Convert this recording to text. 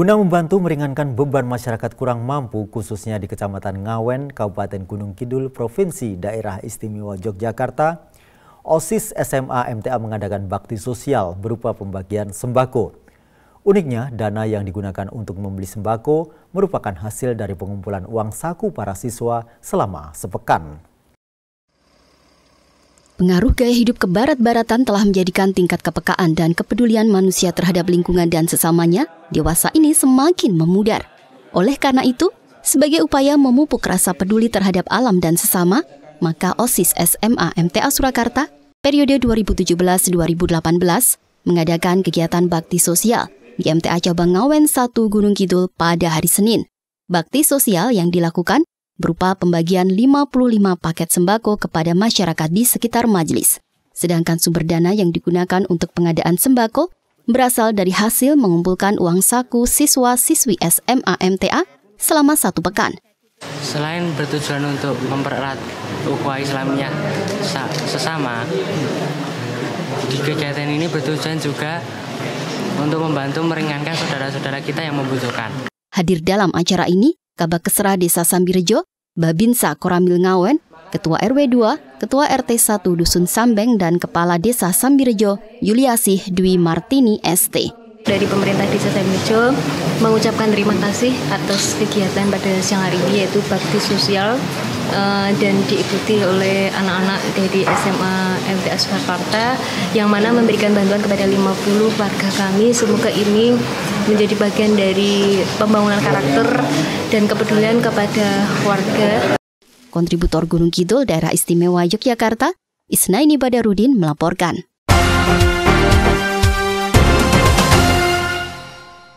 Guna membantu meringankan beban masyarakat kurang mampu khususnya di Kecamatan Ngawen, Kabupaten Gunung Kidul, Provinsi Daerah Istimewa Yogyakarta, OSIS SMA MTA mengadakan bakti sosial berupa pembagian sembako. Uniknya, dana yang digunakan untuk membeli sembako merupakan hasil dari pengumpulan uang saku para siswa selama sepekan. Pengaruh gaya hidup kebarat-baratan telah menjadikan tingkat kepekaan dan kepedulian manusia terhadap lingkungan dan sesamanya dewasa ini semakin memudar. Oleh karena itu, sebagai upaya memupuk rasa peduli terhadap alam dan sesama, maka OSIS SMA MTA Surakarta periode 2017-2018 mengadakan kegiatan bakti sosial di MTA Cabang Ngawen 1 Gunung Kidul pada hari Senin. Bakti sosial yang dilakukan berupa pembagian 55 paket sembako kepada masyarakat di sekitar majelis. Sedangkan sumber dana yang digunakan untuk pengadaan sembako berasal dari hasil mengumpulkan uang saku siswa-siswi SMA MTA selama satu pekan. Selain bertujuan untuk mempererat ukhuwah Islamnya sesama, di kegiatan ini bertujuan juga untuk membantu meringankan saudara-saudara kita yang membutuhkan. Hadir dalam acara ini, Kabak Kesra Desa Sambirejo, Babinsa Koramil Ngawen, Ketua RW 2, Ketua RT 1 Dusun Sambeng, dan Kepala Desa Sambirejo, Yuliasih Dwi Martini ST. Dari pemerintah Desa Sambirejo mengucapkan terima kasih atas kegiatan pada siang hari ini yaitu bakti sosial uh, dan diikuti oleh anak-anak dari SMA MTA Surakarta yang mana memberikan bantuan kepada 50 warga kami. Semoga ini menjadi bagian dari pembangunan karakter dan kepedulian kepada warga. Kontributor Gunung Kidul Daerah Istimewa Yogyakarta, Isnaini Badarudin melaporkan.